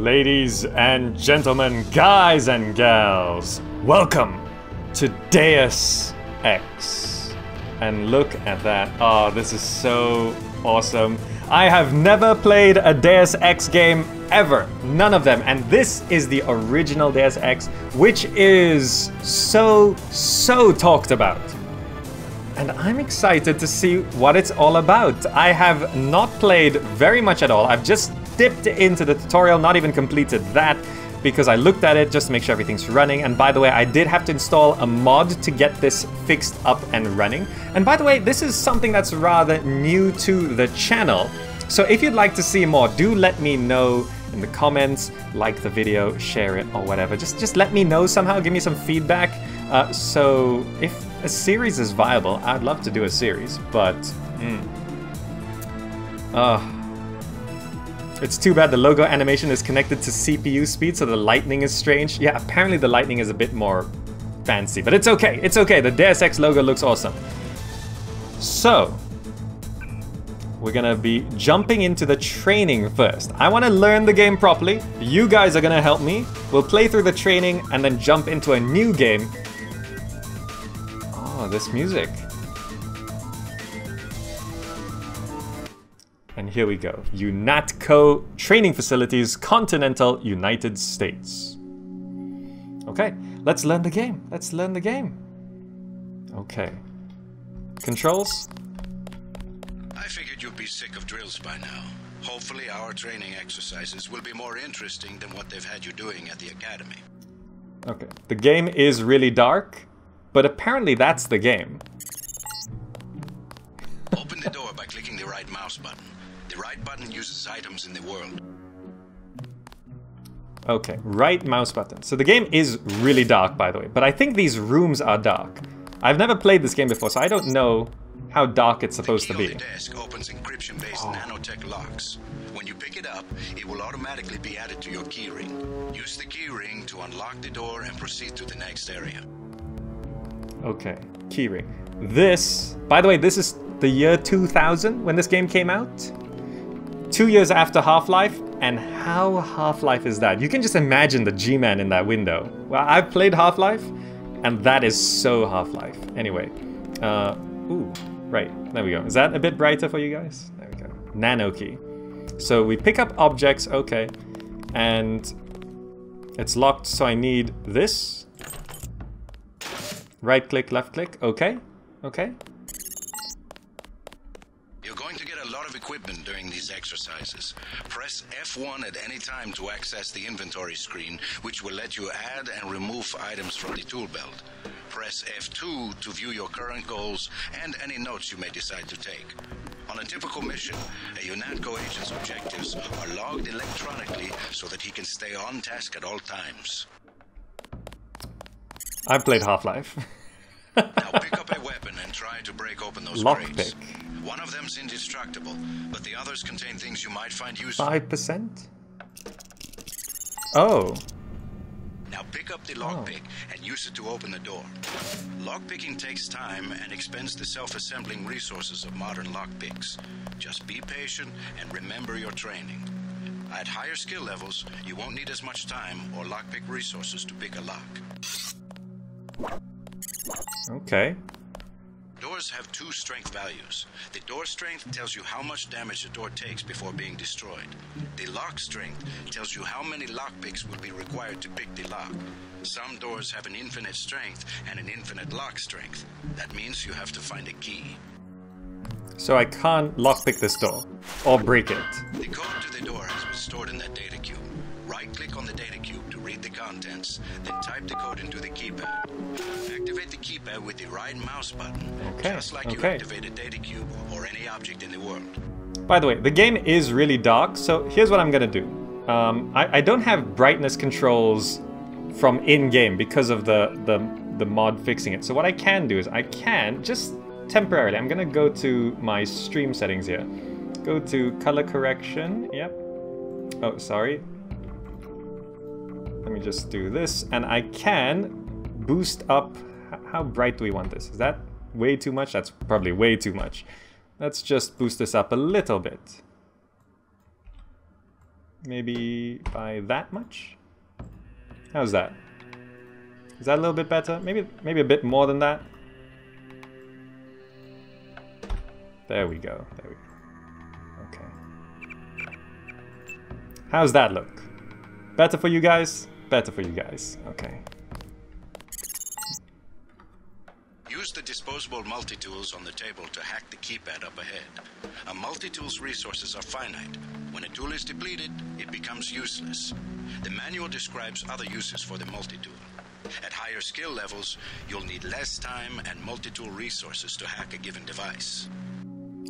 Ladies and gentlemen, guys and gals, welcome to Deus Ex. And look at that. Oh, this is so awesome. I have never played a Deus Ex game ever. None of them. And this is the original Deus Ex, which is so, so talked about. And I'm excited to see what it's all about. I have not played very much at all. I've just dipped into the tutorial, not even completed that because I looked at it just to make sure everything's running. And by the way, I did have to install a mod to get this fixed up and running. And by the way, this is something that's rather new to the channel. So if you'd like to see more, do let me know in the comments, like the video, share it or whatever. Just, just let me know somehow, give me some feedback. Uh, so if a series is viable, I'd love to do a series, but... Mm. Uh, it's too bad the logo animation is connected to CPU speed, so the lightning is strange. Yeah, apparently the lightning is a bit more fancy, but it's okay, it's okay. The Deus Ex logo looks awesome. So, we're gonna be jumping into the training first. I wanna learn the game properly. You guys are gonna help me. We'll play through the training and then jump into a new game. Oh, this music. And here we go. UNATCO Training Facilities, Continental United States. Okay, let's learn the game. Let's learn the game. Okay. Controls? I figured you'd be sick of drills by now. Hopefully our training exercises will be more interesting than what they've had you doing at the academy. Okay. The game is really dark, but apparently that's the game. Open the door by clicking the right mouse button. The right button uses items in the world. Okay, right mouse button. So the game is really dark, by the way, but I think these rooms are dark. I've never played this game before, so I don't know how dark it's supposed to be. the desk opens encryption-based Oh. nanotech locks. When you pick it up, it will automatically be added to your keyring. Use the keyring to unlock the door and proceed to the next area. Okay, keyring. This, by the way, this is the year 2000 when this game came out. Two years after Half-Life, and how Half-Life is that? You can just imagine the G-Man in that window. Well, I've played Half-Life, and that is so Half-Life. Anyway, uh, ooh, right, there we go. Is that a bit brighter for you guys? There we go. Nano key. So we pick up objects, okay, and it's locked, so I need this. Right click, left click, okay, okay. Equipment during these exercises. Press F1 at any time to access the inventory screen, which will let you add and remove items from the tool belt. Press F2 to view your current goals and any notes you may decide to take. On a typical mission, a UNATCO agent's objectives are logged electronically so that he can stay on task at all times. I've played Half-Life. Now pick up a weapon and try to break open those Lockpick. crates. One of them's indestructible, but the others contain things you might find useful. 5%? Oh, Now pick up the lockpick oh. and use it to open the door. Lockpicking takes time and expends the self-assembling resources of modern lockpicks. Just be patient and remember your training. At higher skill levels, you won't need as much time or lockpick resources to pick a lock. okay. Doors have two strength values. The door strength tells you how much damage the door takes before being destroyed. The lock strength tells you how many lockpicks will be required to pick the lock. Some doors have an infinite strength and an infinite lock strength. That means you have to find a key. So I can't lockpick this door or break it. The code to the door has been stored in that data cube. Right click on the data cube to read the contents, then type the code into the keypad. Activate the keypad with the right mouse button, Okay, just like you okay. activate a data cube or any object in the world. By the way, the game is really dark, so here's what I'm gonna do. Um, I, I don't have brightness controls from in-game because of the, the, the mod fixing it. So what I can do is I can, just temporarily, I'm gonna go to my stream settings here. Go to color correction, yep. Oh, sorry. Let me just do this, and I can boost up. How bright do we want this? Is that way too much? That's probably way too much. Let's just boost this up a little bit. Maybe by that much? How's that? Is that a little bit better? Maybe maybe a bit more than that? There we go. There we go. Okay. How's that look? Better for you guys? Better for you guys. Okay. Use the disposable multi-tools on the table to hack the keypad up ahead. A multi-tool's resources are finite. When a tool is depleted, it becomes useless. The manual describes other uses for the multi-tool. At higher skill levels, you'll need less time and multi-tool resources to hack a given device.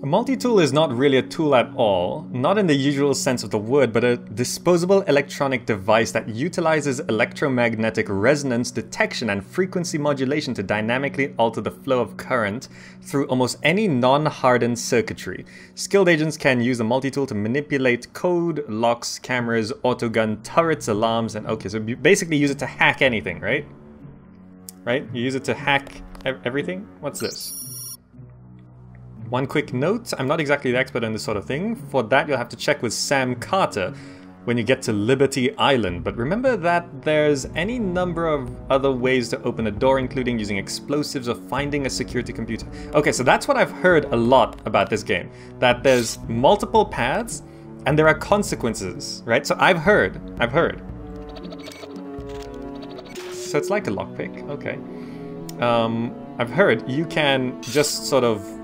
A multi-tool is not really a tool at all, not in the usual sense of the word, but a disposable electronic device that utilizes electromagnetic resonance detection and frequency modulation to dynamically alter the flow of current through almost any non-hardened circuitry. Skilled agents can use a multi-tool to manipulate code, locks, cameras, autogun, turrets, alarms, and okay, so you basically use it to hack anything, right? Right? You use it to hack everything? What's this? One quick note, I'm not exactly the expert on this sort of thing. For that, you'll have to check with Sam Carter when you get to Liberty Island. But remember that there's any number of other ways to open a door, including using explosives or finding a security computer. Okay, so that's what I've heard a lot about this game. That there's multiple paths and there are consequences, right? So I've heard, I've heard. So it's like a lockpick, okay. Um, I've heard you can just sort of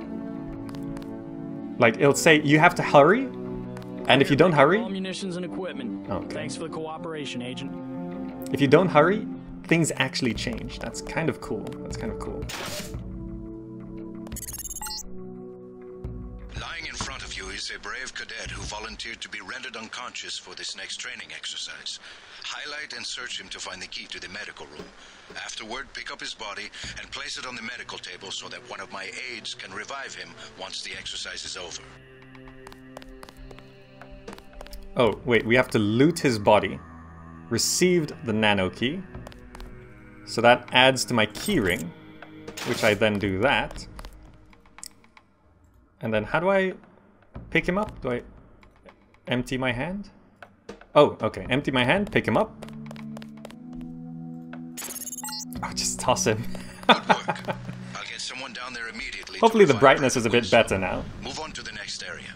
like it'll say you have to hurry, and if you don't hurry, all munitions and equipment. Okay. Thanks for the cooperation, Agent. If you don't hurry, things actually change. That's kind of cool. That's kind of cool. Lying in front of you is a brave cadet who volunteered to be rendered unconscious for this next training exercise. Highlight and search him to find the key to the medical room. Afterward, pick up his body and place it on the medical table so that one of my aides can revive him once the exercise is over. Oh, wait, we have to loot his body. Received the nano key. So that adds to my keyring, which I then do that. And then how do I pick him up? Do I empty my hand? Oh, okay. Empty my hand, pick him up. there immediately. Hopefully the brightness is a bit better now. Move on to the next area.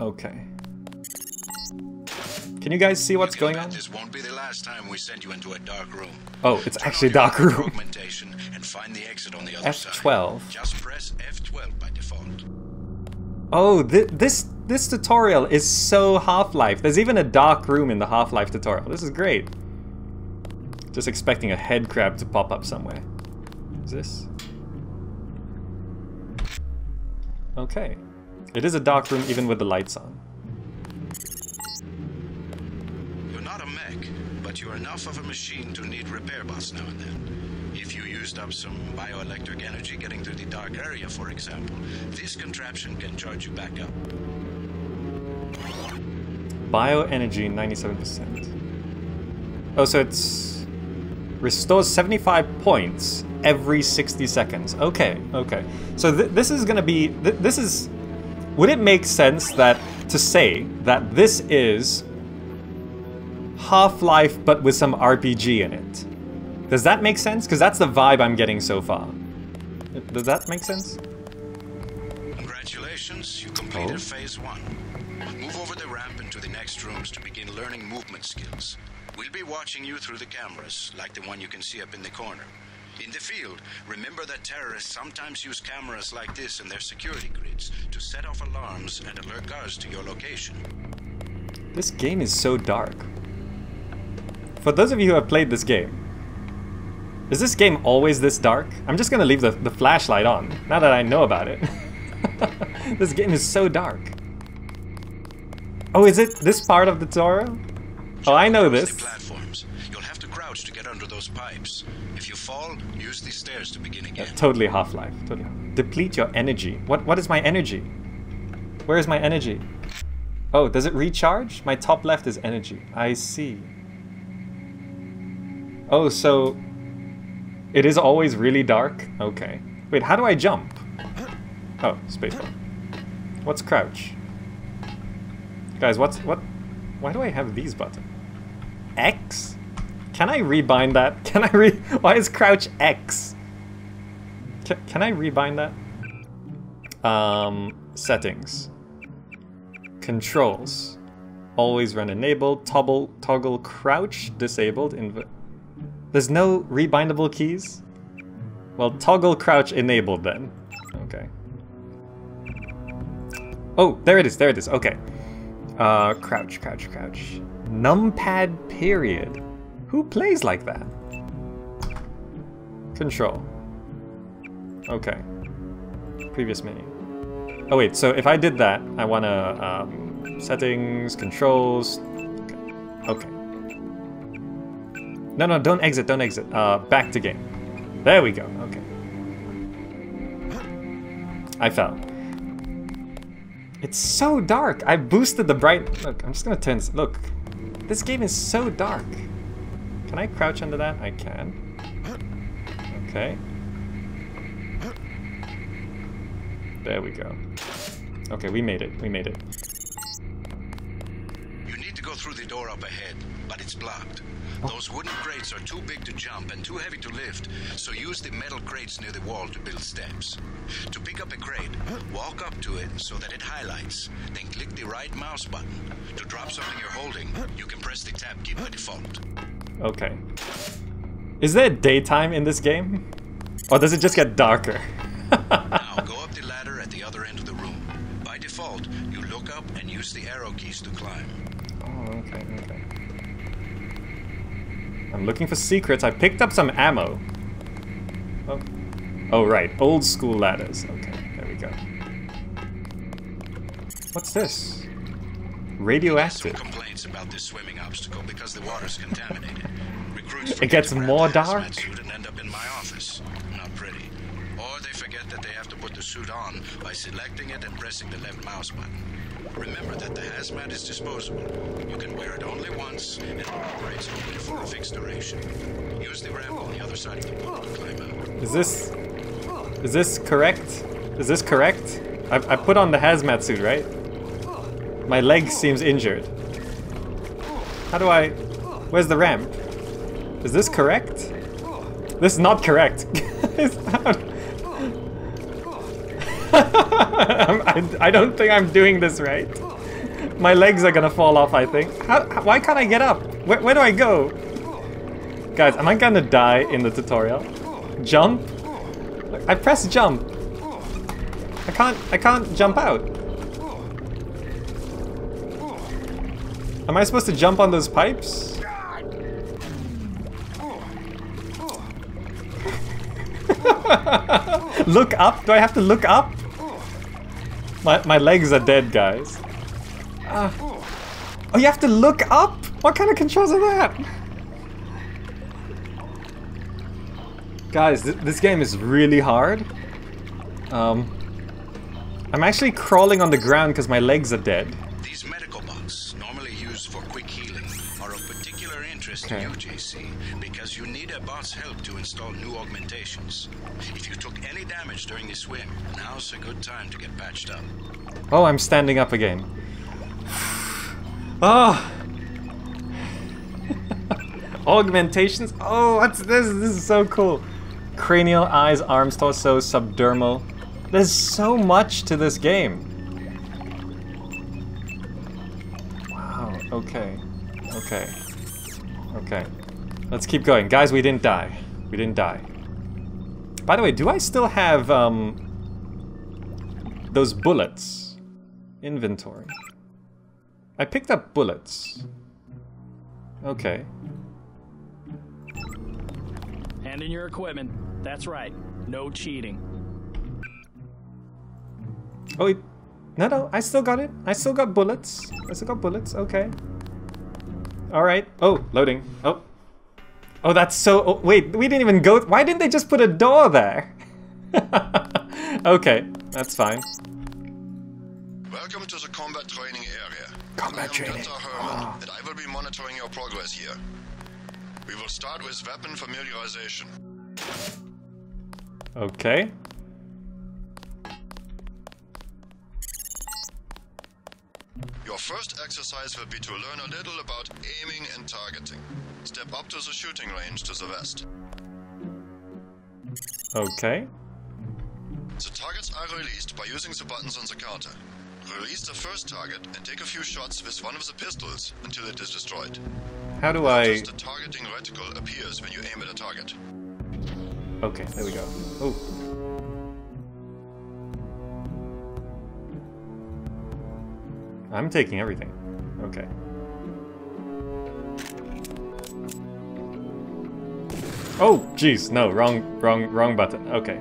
Okay. Can you guys see what's going on? This won't be the last time we send you into a dark room. Oh, it's Turn actually a dark room. and find the exit on the other. F12. Just press F12 by default. Oh, th this this tutorial is so Half-Life. There's even a dark room in the Half-Life tutorial. This is great. Just expecting a head crab to pop up somewhere. Is this? Okay. It is a dark room even with the lights on. You're not a mech, but you're enough of a machine to need repair bots now and then. If you used up some bioelectric energy getting through the dark area, for example, this contraption can charge you back up. Bioenergy 97%. Oh, so it's restores 75 points every 60 seconds. Okay, okay. So th this is gonna be, th this is, would it make sense that, to say that this is Half-Life but with some RPG in it? Does that make sense? Because that's the vibe I'm getting so far. Does that make sense? Congratulations, you completed Oh. phase one. Move over the ramp into the next rooms to begin learning movement skills. We'll be watching you through the cameras, like the one you can see up in the corner. In the field, remember that terrorists sometimes use cameras like this in their security grids to set off alarms and alert guards to your location. This game is so dark. For those of you who have played this game, is this game always this dark? I'm just gonna leave the, the flashlight on, now that I know about it. this game is so dark. Oh, is it this part of the tutorial? Oh, I know this. Platforms. You'll have to crouch to get under those pipes. If you fall, use the stairs to begin again. Uh, totally Half-Life. Totally. Deplete your energy. What What is my energy? Where is my energy? Oh, does it recharge? My top left is energy. I see. Oh, so it is always really dark? Okay. Wait, how do I jump? Oh, spacebar. What's crouch? Guys, what's what Why do I have these buttons? X? Can I rebind that? Can I re- Why is crouch X? Can, can I rebind that? Um, settings. Controls. Always run enabled. Toggle, toggle crouch disabled. Inv There's no rebindable keys? Well, toggle crouch enabled then. Okay. Oh, there it is, there it is, okay. Uh, crouch, crouch, crouch. Numpad period. Who plays like that? Control. Okay. Previous menu. Oh wait, so if I did that, I wanna, um, settings, controls, okay. okay. No, no, don't exit, don't exit. Uh, back to game. There we go, okay. I fell. It's so dark. I boosted the bright. Look, I'm just gonna turn. Look, this game is so dark. Can I crouch under that? I can. Okay. There we go. Okay, we made it. We made it. To go through the door up ahead, but it's blocked. Those wooden crates are too big to jump and too heavy to lift, so use the metal crates near the wall to build steps. To pick up a crate, walk up to it so that it highlights, then click the right mouse button. To drop something you're holding, you can press the tab key by default. Okay. Is there daytime in this game? Or does it just get darker? now go up the ladder at the other end of the room. By default, you look up and use the arrow keys to climb. Okay, okay. I'm looking for secrets. I picked up some ammo. Oh. Oh, right. Old school ladders. Okay, there we go. What's this? Radioactive. Complaints about this swimming obstacle because the water's contaminated. Recruits It gets forget to grab more dark? and end up in my office. Not pretty. Or they forget that they have to put the suit on by selecting it and pressing the left mouse button. Remember that the hazmat is disposable. You can wear it only once and it operates only for a fixed duration. Use the ramp on the other side of the pool to climb out. Is this... Is this correct? Is this correct? I, I put on the hazmat suit, right? My leg seems injured. How do I... Where's the ramp? Is this correct? This is not correct. I, don't think I'm doing this right. My legs are gonna fall off, I think. How- why can't I get up? Where, where do I go? Guys, am I gonna die in the tutorial? Jump? I press jump. I can't, I can't jump out. Am I supposed to jump on those pipes? look up? Do I have to look up? My, my legs are dead, guys. Ah. oh, you have to look up? What kind of controls are that? Guys, th this game is really hard. Um, I'm actually crawling on the ground because my legs are dead. Interest Okay. you, JC, because you need a bot's help to install new augmentations. If you took any damage during the swim, now's a good time to get patched up. Oh, I'm standing up again. Ah! Augmentations? Oh, what's this? This is so cool. Cranial, eyes, arms, torso, subdermal. There's so much to this game. Wow, okay. Okay. Okay. Let's keep going. Guys, we didn't die. We didn't die. By the way, do I still have, um, those bullets? Inventory. I picked up bullets. Okay. Hand in your equipment. That's right. No cheating. Oh, it, no, no, I still got it. I still got bullets. I still got bullets. Okay. All right. Oh, loading. Oh. Oh, that's so. Oh, wait, we didn't even go. Why didn't they just put a door there? okay, that's fine. Welcome to the combat training area. Combat I am training. Dr. Herman, ah. and I will be monitoring your progress here. We will start with weapon familiarization. Okay. Your first exercise will be to learn a little about aiming and targeting. Step up to the shooting range to the west. Okay. The targets are released by using the buttons on the counter. Release the first target and take a few shots with one of the pistols until it is destroyed. How do I... The targeting reticle appears when you aim at a target. Okay, there we go. Oh. I'm taking everything. Okay. Oh, jeez, no, wrong, wrong, wrong button. Okay.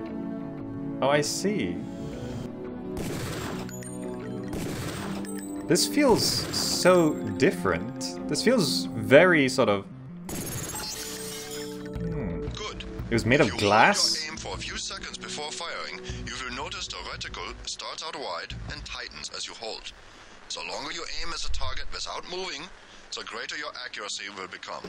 Oh, I see. This feels so different. This feels very sort of... Hmm. Good. It was made of you glass? Aim for a few seconds before firing, you will notice the reticle starts out wide and tightens as you hold. The longer you aim as a target without moving, the greater your accuracy will become.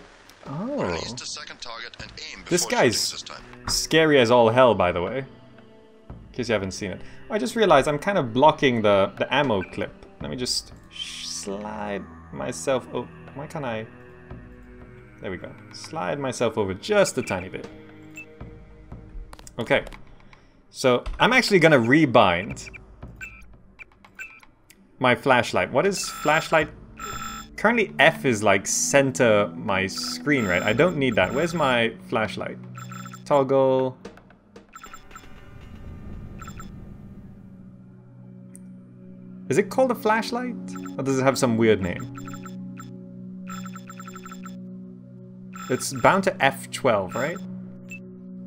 Oh. Release the second target and aim before This guy's this time. scary as all hell, by the way. In case you haven't seen it. I just realized I'm kind of blocking the, the ammo clip. Let me just slide myself... Oh, why can't I... There we go. Slide myself over just a tiny bit. Okay. So, I'm actually gonna rebind my flashlight. What is flashlight? Currently F is like center my screen, right? I don't need that. Where's my flashlight? Toggle. Is it called a flashlight? Or does it have some weird name? It's bound to F12, right?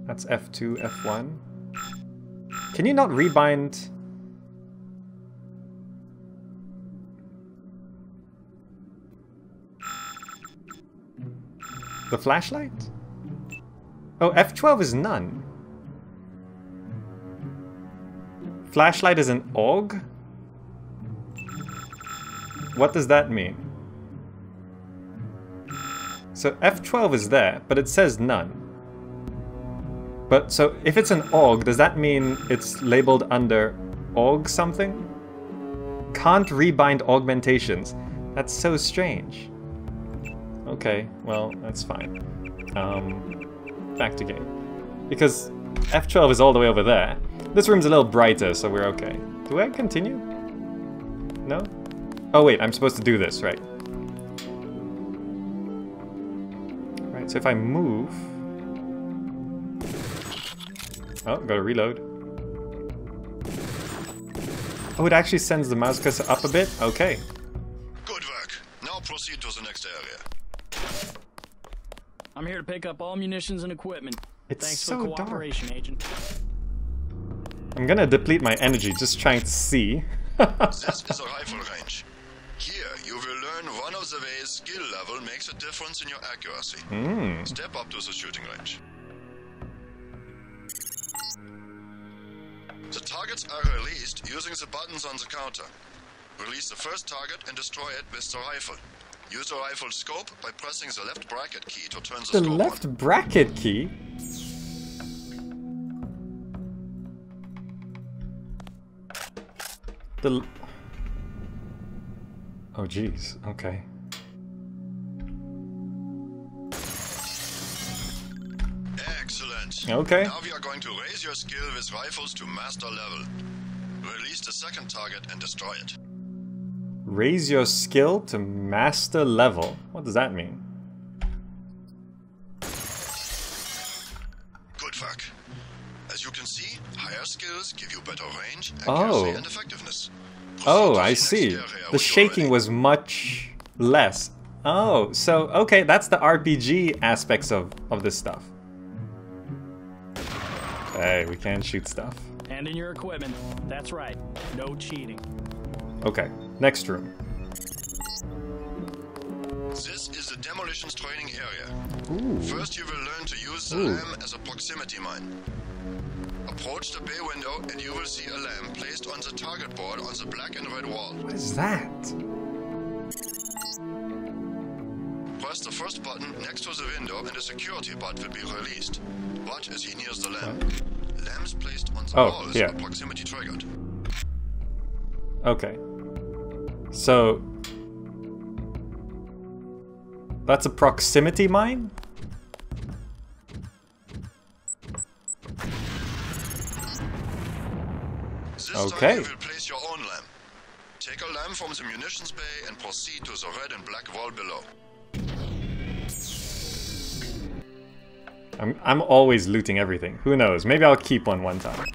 That's F2, F1. Can you not rebind... The flashlight? Oh, F12 is none. Flashlight is an AUG? What does that mean? So F12 is there, but it says none. But so if it's an AUG, does that mean it's labeled under AUG something? Can't rebind augmentations. That's so strange. Okay, well, that's fine. Um, back to game. Because F12 is all the way over there. This room's a little brighter, so we're okay. Do I continue? No? Oh wait, I'm supposed to do this, right. Right, so if I move... Oh, gotta reload. Oh, it actually sends the mouse cursor up a bit? Okay. Good work. Now proceed to the next area. I'm here to pick up all munitions and equipment. It's Thanks so for dark. cooperation, Agent. I'm gonna deplete my energy just trying to see. This is a rifle range. Here, you will learn one of the ways skill level makes a difference in your accuracy. Hmm. Step up to the shooting range. The targets are released using the buttons on the counter. Release the first target and destroy it with the rifle. Use the rifle scope by pressing the left bracket key to turn the, The scope left on. bracket key? The... Oh jeez, okay. Excellent. Okay. Now we are going to raise your skill with rifles to master level. Release the second target and destroy it. Raise your skill to master level. What does that mean? Good work. As you can see, higher skills give you better range, accuracy, Oh. and effectiveness. Oh, I see. The shaking was much less. Oh, so okay, that's the RPG aspects of of this stuff. Hey, we can shoot stuff. And in your equipment. That's right. No cheating. Okay, next room. This is the demolitions training area. Ooh. First, you will learn to use the Ooh. LAM as a proximity mine. Approach the bay window and you will see a LAM placed on the target board on the black and red wall. What is that? Press the first button next to the window and a security bot will be released. Watch as he nears the LAM. LAMs placed on the Oh, walls yeah. are proximity triggered. Okay. So... That's a proximity mine? This Okay. time you will place your own LAM. Take a LAM from the munitions bay and proceed to the red and black wall below. I'm, I'm always looting everything. Who knows? Maybe I'll keep one one time.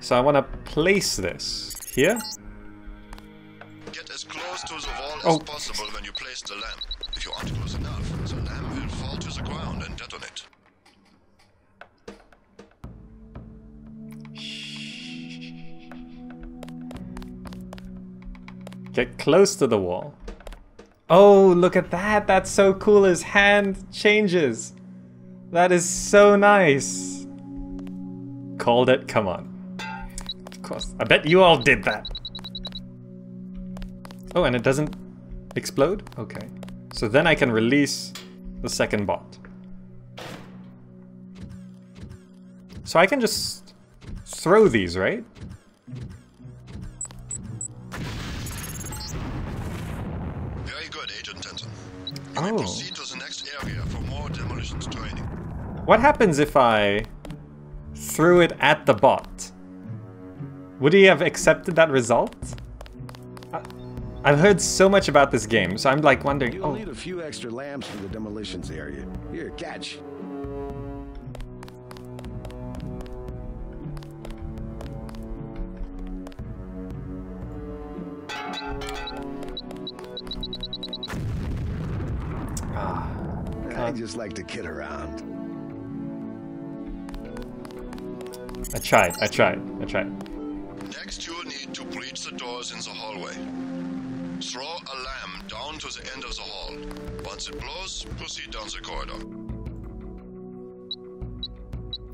So I want to place this here. Get as close to the wall Oh. as possible when you place the LAM. If you aren't close enough, the LAM will fall to the ground and detonate. Get close to the wall. Oh, look at that. That's so cool. His hand changes. That is so nice. Called it. Come on. Of course. I bet you all did that. Oh, and it doesn't explode? Okay. So then I can release the second bot. So I can just throw these, right? Very good, Agent Denton. Oh. proceed to the next area for more demolitions training. What happens if I threw it at the bot? Would he have accepted that result? I- I've heard so much about this game, so I'm like wondering. You'll Oh, need a few extra LAMs for the demolitions area. Here, catch. ah, I just like to kid around. I tried. I tried. I tried. Next, you'll need to breach the doors in the hallway. Throw a LAM down to the end of the hall. Once it blows, proceed down the corridor.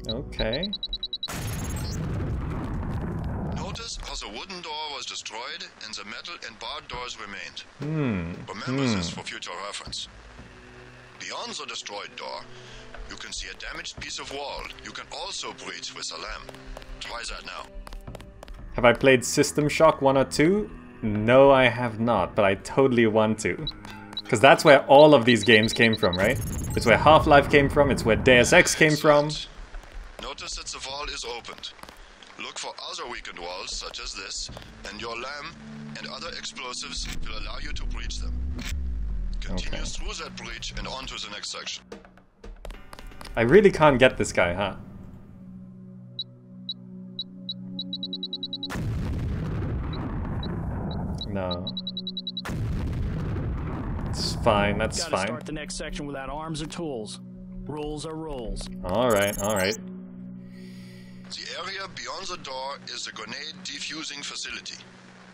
Okay. Notice how the wooden door was destroyed and the metal and barred doors remained. Hmm. Remember this for future reference. Beyond the destroyed door, you can see a damaged piece of wall you can also breach with a LAM. Try that now. Have I played System Shock 1 or 2? No, I have not, but I totally want to. Because that's where all of these games came from, right? It's where Half-Life came from, it's where Deus Ex came from. Notice that the wall is opened. Look for other weakened walls, such as this, and your LAM and other explosives will allow you to breach them. Continue Okay. through that breach and on to the next section. I really can't get this guy, huh? No. It's fine, that's Gotta fine. start the next section without arms or tools. Rules are rules. Alright, alright. The area beyond the door is the grenade defusing facility.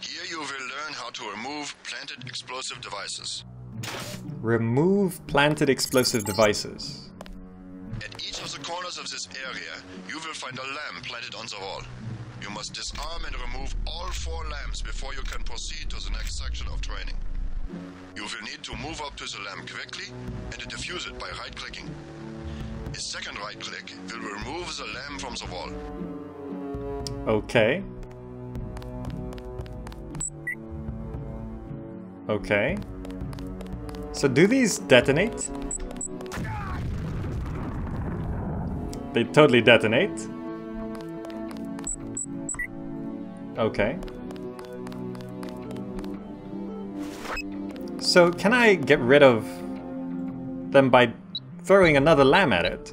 Here you will learn how to remove planted explosive devices. Remove planted explosive devices. At each of the corners of this area, you will find a LAM planted on the wall. You must disarm and remove all four LAMs before you can proceed to the next section of training. You will need to move up to the LAM quickly and defuse it by right-clicking. A second right-click will remove the LAM from the wall. Okay. Okay. So do these detonate? They totally detonate. Okay. So can I get rid of them by throwing another LAM at it?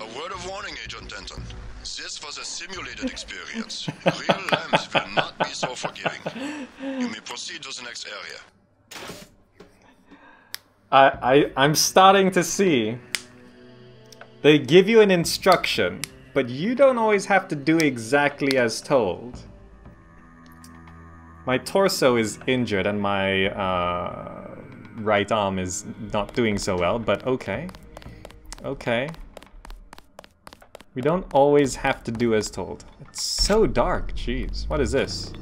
A word of warning, Agent Denton. This was a simulated experience. Real LAMs will not be so forgiving. You may proceed to the next area. I, I I'm starting to see. They give you an instruction, but you don't always have to do exactly as told. My torso is injured and my uh, right arm is not doing so well, but okay. Okay. We don't always have to do as told. It's so dark, jeez. What is this?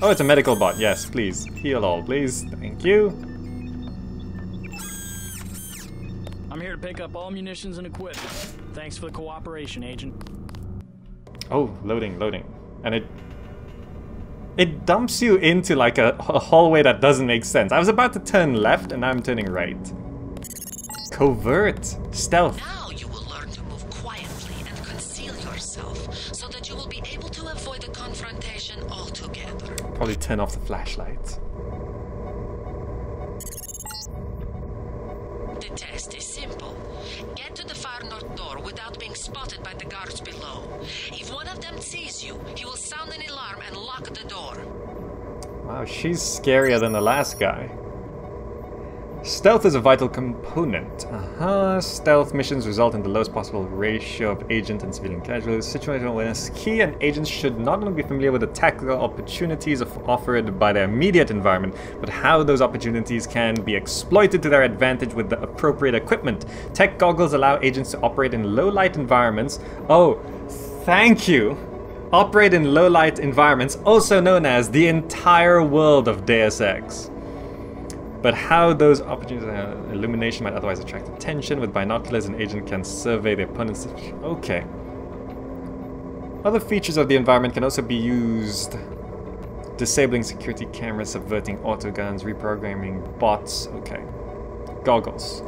Oh, it's a medical bot. Yes, please. Heal all, please. Thank you. I'm here to pick up all munitions and equipment. Thanks for the cooperation, Agent. Oh, loading, loading. And it It dumps you into like a, a hallway that doesn't make sense. I was about to turn left and now I'm turning right. Covert. Stealth. Now you will learn to move quietly and conceal yourself so that you will be able to avoid the confrontation altogether. Probably turn off the flashlight. The test is simple. Get to the far north door without being spotted by the guards below. If one of them sees you, he will sound an alarm and lock the door. Wow, she's scarier than the last guy. Stealth is a vital component. Uh-huh. Stealth missions result in the lowest possible ratio of agent and civilian casualties. Situational awareness key, and agents should not only be familiar with the tactical opportunities offered by their immediate environment, but how those opportunities can be exploited to their advantage with the appropriate equipment. Tech goggles allow agents to operate in low-light environments. Oh, thank you! Operate in low-light environments, also known as the entire world of Deus Ex. But how those opportunities uh, illumination might otherwise attract attention. With binoculars, an agent can survey the opponent's. Okay. Other features of the environment can also be used. Disabling security cameras, subverting autoguns, reprogramming bots. Okay. Goggles.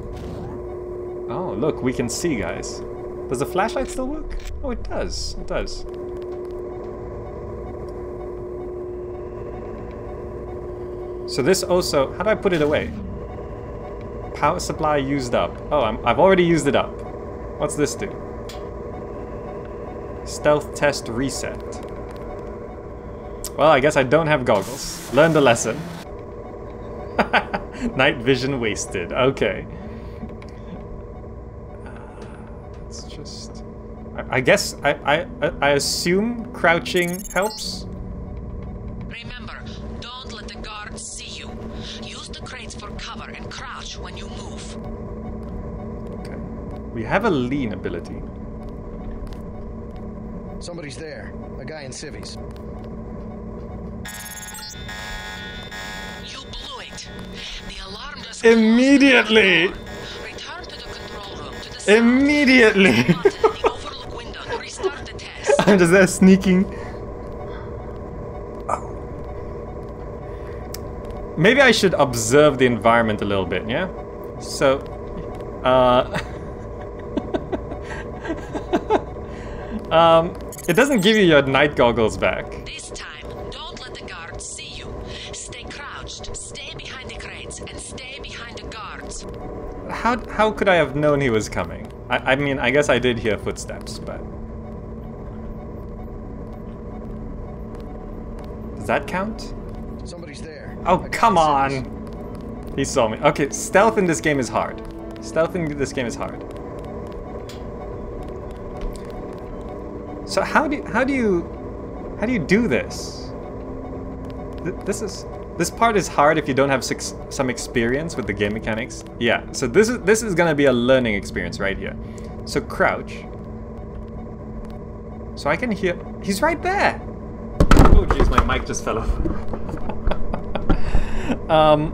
Oh, look, we can see, guys. Does the flashlight still work? Oh, it does. It does. So this also, how do I put it away? Power supply used up. Oh, i have already used it up. What's this do? Stealth test reset. Well, I guess I don't have goggles. Learned a lesson. Night vision wasted. Okay. Uh, let's just... I, I guess I, I, I assume crouching helps? We have a lean ability. Somebody's there. A guy in civvies. You blew it. The alarm just Immediately! Return to the control room to the. Immediately! Button in the overlook window to restart the test. I'm just there sneaking. Maybe I should observe the environment a little bit, yeah? So, uh... um, it doesn't give you your night goggles back. This time, don't let the guards see you. Stay crouched, stay behind the crates, and stay behind the guards. How, how could I have known he was coming? I, I mean, I guess I did hear footsteps, but... Does that count? Somebody's there. Oh, A come civvies. on! He saw me. Okay, stealth in this game is hard. Stealth in this game is hard. So how do you, how do you how do you do this? Th- This is this part is hard if you don't have six, some experience with the game mechanics. Yeah. So this is this is gonna be a learning experience right here. So crouch. So I can hear. He's right there. Oh jeez, my mic just fell off. um.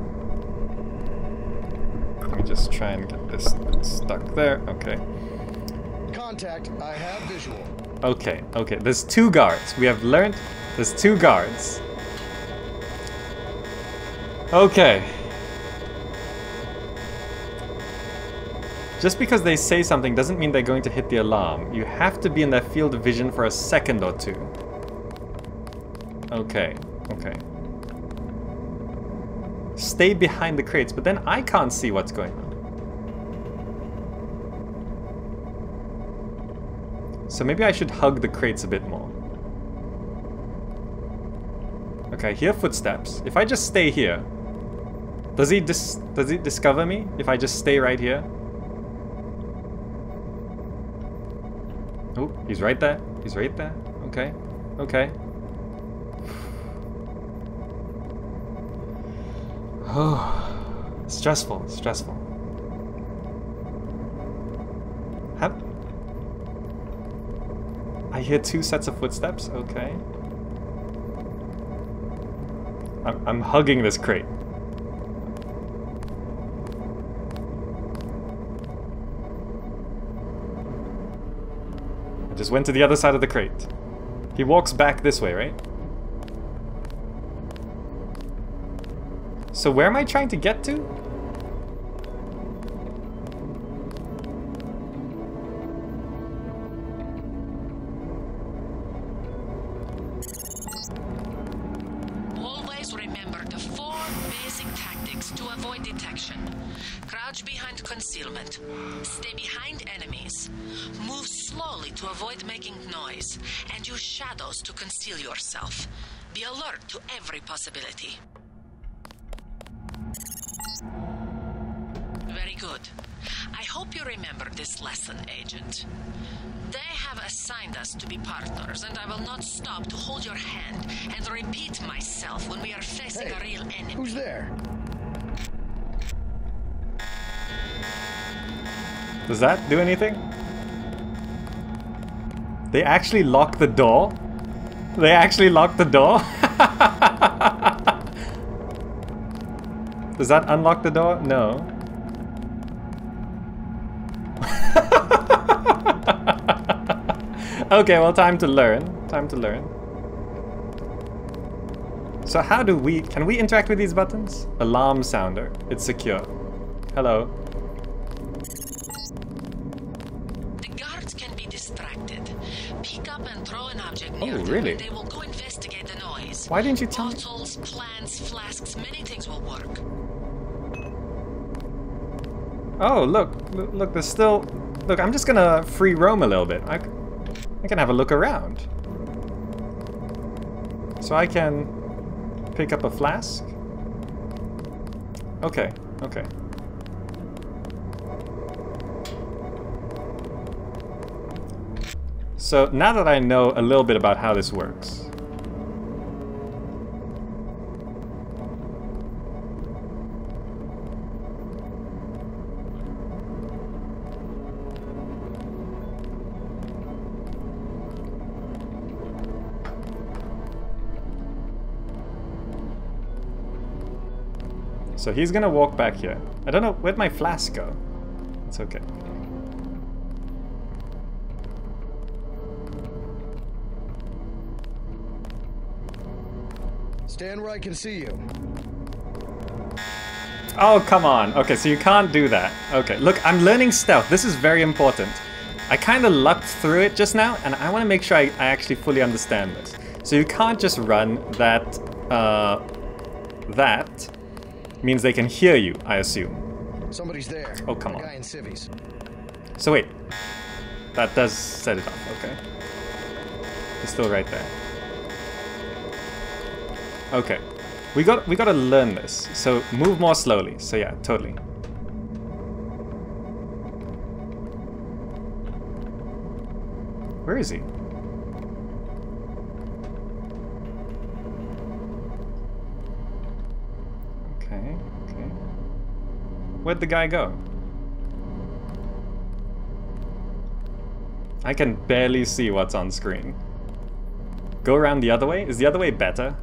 Let me just try and get this stuck there. Okay. Contact. I have visual. Okay, okay. There's two guards. We have learned there's two guards. Okay. Just because they say something doesn't mean they're going to hit the alarm. You have to be in their field of vision for a second or two. Okay, okay. Stay behind the crates, but then I can't see what's going on. So maybe I should hug the crates a bit more. Okay, hear footsteps. If I just stay here, does he dis does he discover me if I just stay right here? Oh, he's right there. He's right there. Okay. Okay. Oh, stressful, stressful. I hear two sets of footsteps, okay. I'm, I'm hugging this crate. I just went to the other side of the crate. He walks back this way, right? So where am I trying to get to? Possibility. Very good. I hope you remember this lesson, Agent. They have assigned us to be partners, and I will not stop to hold your hand and repeat myself when we are facing a real enemy. Who's there? Does that do anything? They actually lock the door? They actually lock the door? Does that unlock the door? No. okay, well, time to learn. Time to learn. So how do we... Can we interact with these buttons? Alarm sounder. It's secure. Hello. The guards can be distracted. Pick up and throw an object Oh, near them, really? They will go investigate the noise. Why didn't you tell me? Bottles, plants, flasks, many things will work. Oh, look, look, look, there's still... Look, I'm just gonna free roam a little bit. I, I can have a look around. So I can pick up a flask? Okay, okay. So now that I know a little bit about how this works, So he's gonna walk back here. I don't know, where'd my flask go? It's okay. Stand where I can see you. Oh, come on. Okay, so you can't do that. Okay, look, I'm learning stealth. This is very important. I kind of lucked through it just now, and I want to make sure I, I actually fully understand this. So you can't just run that, uh, that means they can hear you, I assume. Somebody's there. Oh, come A on. guy in civvies. So wait, that does set it off, okay. It's still right there. Okay, we got we gotta learn this. So move more slowly. So yeah, totally. Where is he? Okay, okay. Where'd the guy go? I can barely see what's on screen. Go around the other way? Is the other way better?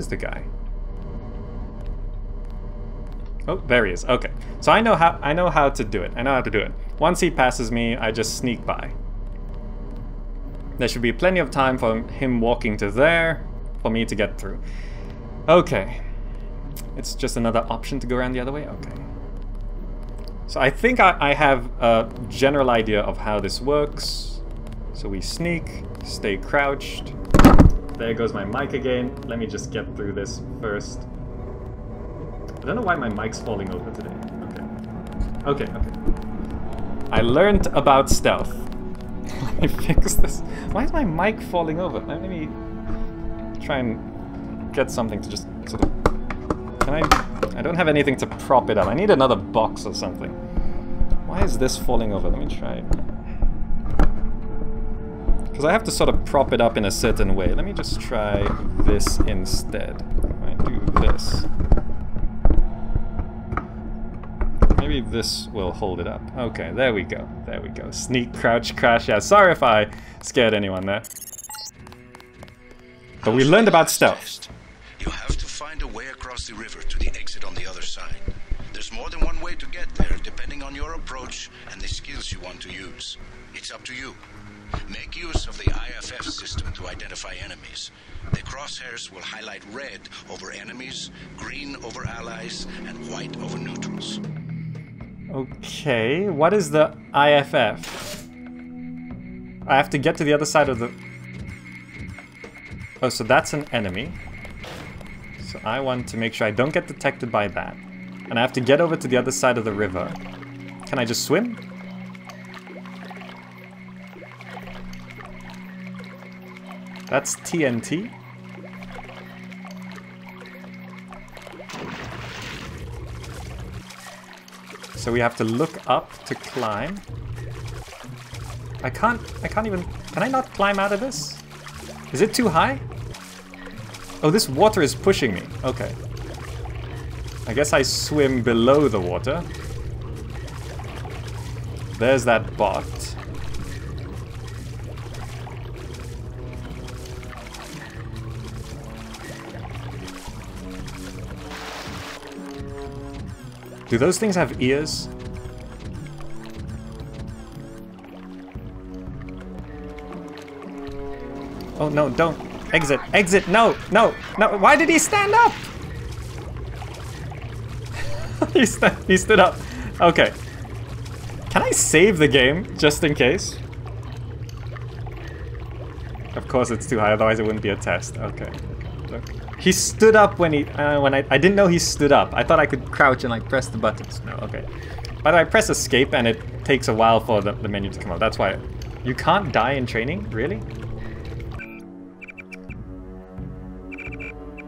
Is the guy? Oh, there he is. Okay. So I know how I know how to do it. I know how to do it. Once he passes me, I just sneak by. There should be plenty of time for him walking to there for me to get through. Okay. It's just another option to go around the other way? Okay. So I think I, I have a general idea of how this works. So we sneak, stay crouched. There goes my mic again. Let me just get through this first. I don't know why my mic's falling over today. Okay. Okay, okay. I learned about stealth. Let me fix this. Why is my mic falling over? Let me try and get something to just sort of... Can I... I don't have anything to prop it up. I need another box or something. Why is this falling over? Let me try. Because I have to sort of prop it up in a certain way. Let me just try this instead. I do this. Maybe this will hold it up. Okay, there we go. There we go. Sneak, crouch, crash. Yeah, sorry if I scared anyone there. But we learned about stealth. You have to find a way across the river to the exit on the other side. There's more than one way to get there, depending on your approach and the skills you want to use. It's up to you. Make use of the IFF system to identify enemies. The crosshairs will highlight red over enemies, green over allies, and white over neutrals. Okay, what is the IFF? I have to get to the other side of the... Oh, so that's an enemy. So I want to make sure I don't get detected by that. And I have to get over to the other side of the river. Can I just swim? That's TNT. So we have to look up to climb. I can't, I can't even, can I not climb out of this? Is it too high? Oh, this water is pushing me. Okay. I guess I swim below the water. There's that bot. Do those things have ears? Oh no, don't. Exit, exit, no, no, no. Why did he stand up? he, st he stood up. Okay. Can I save the game, just in case? Of course it's too high, otherwise it wouldn't be a test. Okay. He stood up when he uh, when I I didn't know he stood up. I thought I could crouch and like press the buttons. No, okay. But I press escape and it takes a while for the, the menu to come up. That's why you can't die in training, really?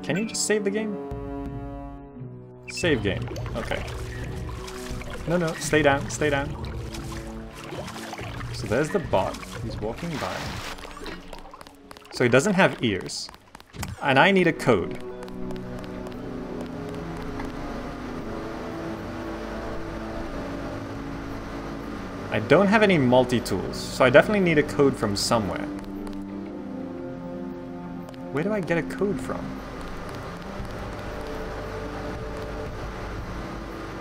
Can you just save the game? Save game. Okay. No, no, stay down, stay down. So there's the bot. He's walking by. So he doesn't have ears. And I need a code. I don't have any multi-tools, so I definitely need a code from somewhere. Where do I get a code from?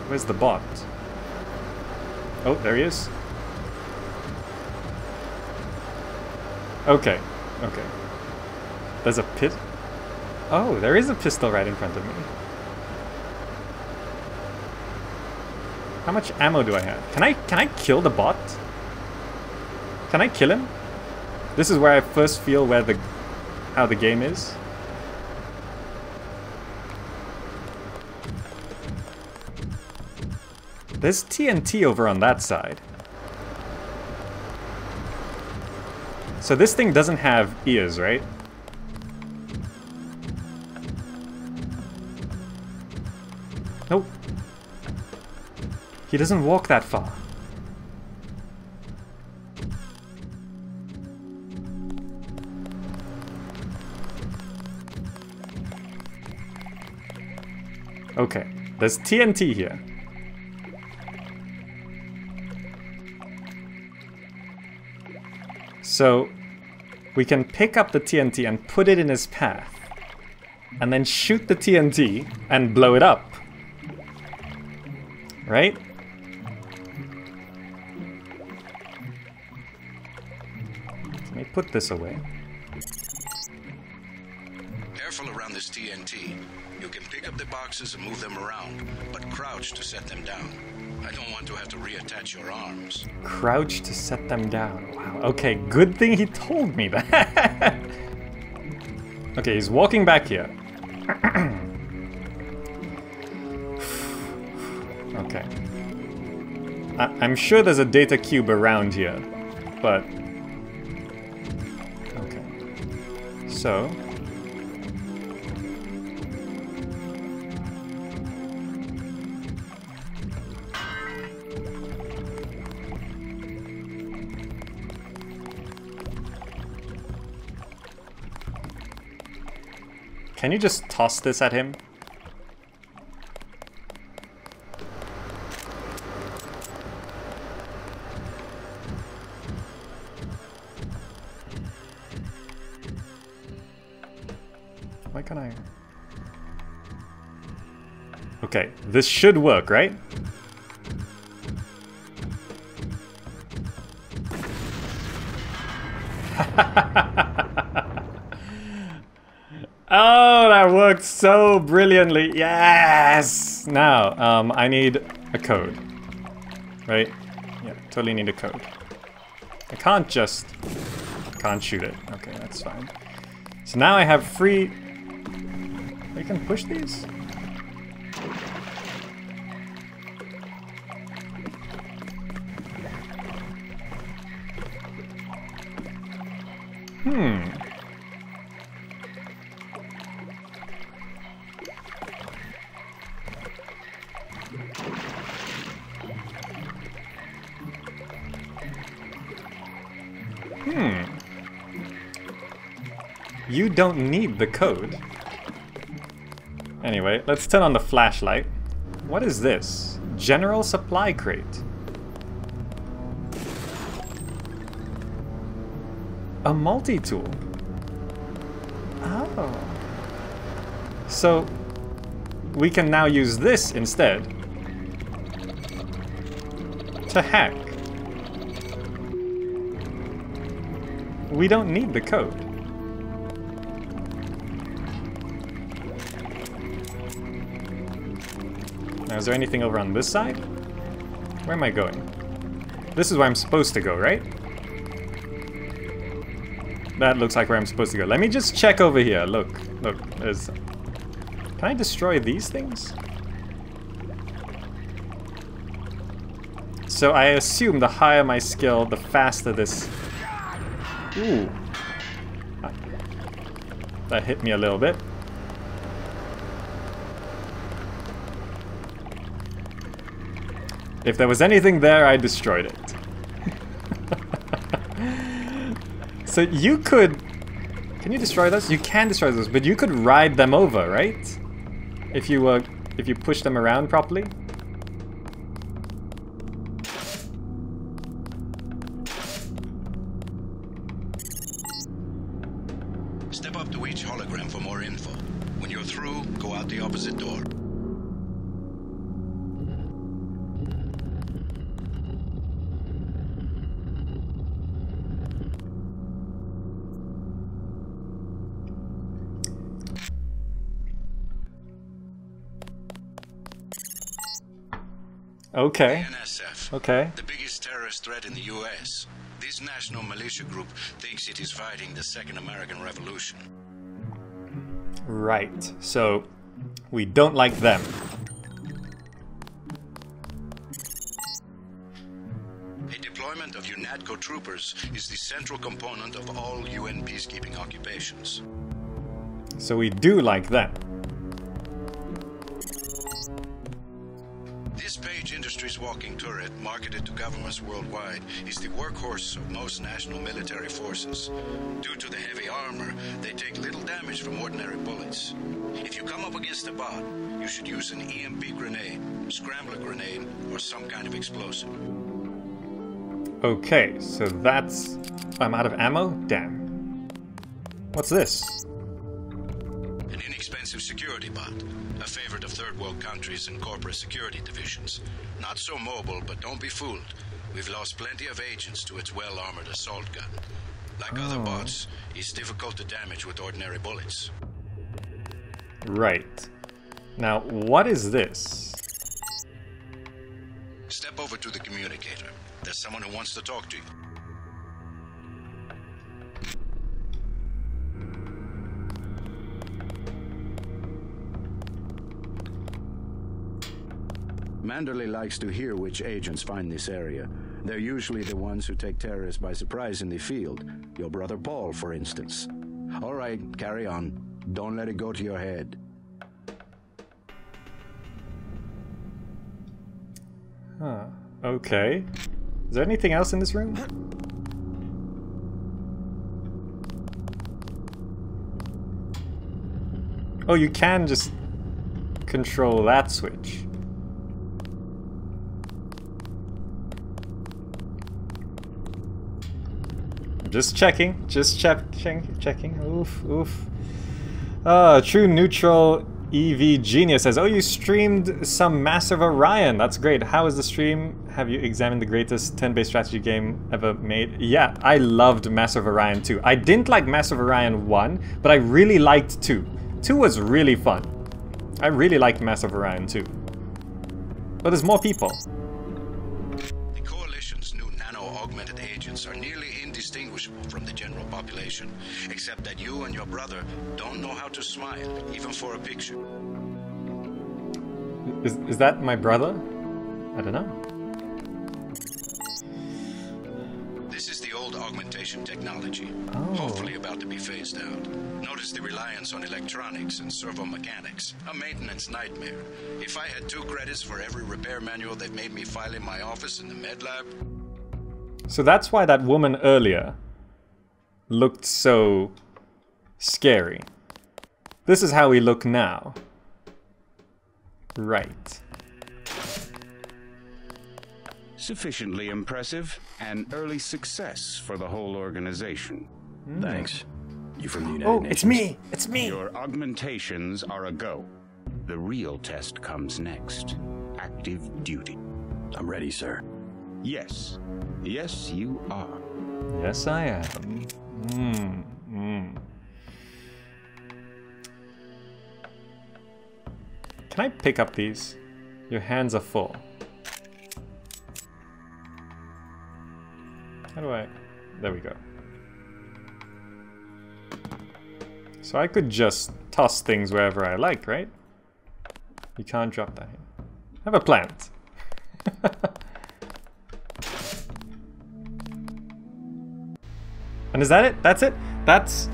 Where's the bot? Oh, there he is. Okay, okay. Pit? Oh, there is a pistol right in front of me. How much ammo do I have? Can I can I kill the bot? Can I kill him? This is where I first feel where the how the game is. There's TNT over on that side. So this thing doesn't have ears, right? He doesn't walk that far. Okay, there's TNT here. So, we can pick up the TNT and put it in his path. And then shoot the TNT and blow it up. Right? Put this away. Careful around this TNT. You can pick up the boxes and move them around, but crouch to set them down. I don't want to have to reattach your arms. Crouch to set them down. Wow. Okay, good thing he told me that. okay, he's walking back here. okay. I I'm sure there's a data cube around here, but... So... Can you just toss this at him? This should work, right? oh, that worked so brilliantly. Yes! Now, um, I need a code. Right? Yeah, totally need a code. I can't just... Can't shoot it. Okay, that's fine. So now I have free... We can push these? Hmm. Hmm. You don't need the code. Anyway, let's turn on the flashlight. What is this? General supply crate. A multi-tool. Oh. So, we can now use this instead. To hack. We don't need the code. Now, is there anything over on this side? Where am I going? This is where I'm supposed to go, right? That looks like where I'm supposed to go. Let me just check over here. Look, look, there's... Can I destroy these things? So I assume the higher my skill, the faster this... Ooh. That hit me a little bit. If there was anything there, I destroyed it. So you could... Can you destroy those? You can destroy those, but you could ride them over, right? If you uh, if you push them around properly. Okay. NSF. Okay. The biggest terrorist threat in the U.S. This national militia group thinks it is fighting the Second American Revolution. Right. So we don't like them. A deployment of UNATCO troopers is the central component of all UN peacekeeping occupations. So we do like them. Page Industries walking turret, marketed to governments worldwide, is the workhorse of most national military forces. Due to the heavy armor, they take little damage from ordinary bullets. If you come up against a bot, you should use an EMP grenade, scrambler grenade, or some kind of explosive. Okay, so that's... I'm out of ammo? Damn. What's this? An inexpensive security bot, a favorite of third world countries and corporate security divisions. Not so mobile, but don't be fooled. We've lost plenty of agents to its well armored assault gun. Like other Oh. bots, it's difficult to damage with ordinary bullets. Right. Now, what is this? Step over to the communicator. There's someone who wants to talk to you. Manderley likes to hear which agents find this area. They're usually the ones who take terrorists by surprise in the field. Your brother Paul, for instance. All right, carry on. Don't let it go to your head. Huh. Okay. Is there anything else in this room? Oh, you can just control that switch. Just checking, just check, check, checking. Oof, oof. Ah, true neutral EV Genius says, Oh, you streamed some Master of Orion. That's great. How was the stream? Have you examined the greatest turn based strategy game ever made? Yeah, I loved Master of Orion 2. I didn't like Master of Orion 1, but I really liked 2. 2 was really fun. I really liked Master of Orion 2. But there's more people. The Coalition's new nano-augmented agents are nearly indistinguishable from the general population, except that you and your brother don't know how to smile, even for a picture. Is, is that my brother? I don't know. This is the old augmentation technology, Oh. hopefully about to be phased out. Notice the reliance on electronics and servo mechanics. A maintenance nightmare. If I had two credits for every repair manual they've made me file in my office in the med lab, So that's why that woman earlier looked so scary. This is how we look now. Right. Sufficiently impressive, an early success for the whole organization. Hmm. Thanks. You from the United Oh, Nations? it's me! It's me! Your augmentations are a go. The real test comes next. Active duty. I'm ready, sir. Yes. Yes, you are. Yes, I am. Mm, mm. Can I pick up these? Your hands are full. How do I... There we go. So I could just toss things wherever I like, right? You can't drop that. Have a plant. And is that it? That's it? That's...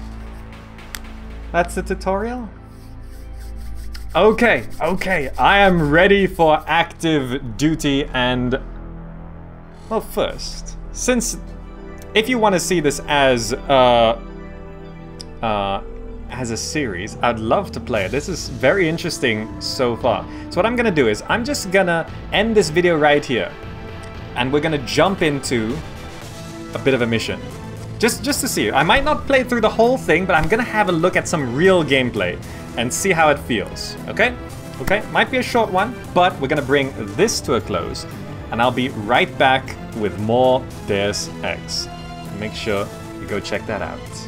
That's the tutorial? Okay, okay, I am ready for active duty and... Well, first, since if you want to see this as, uh, uh, as a series, I'd love to play it. This is very interesting so far. So what I'm gonna do is, I'm just gonna end this video right here. And we're gonna jump into a bit of a mission. Just just to see. I might not play through the whole thing, but I'm gonna have a look at some real gameplay and see how it feels. Okay? Okay? Might be a short one, but we're gonna bring this to a close, and I'll be right back with more Deus Ex. Make sure you go check that out.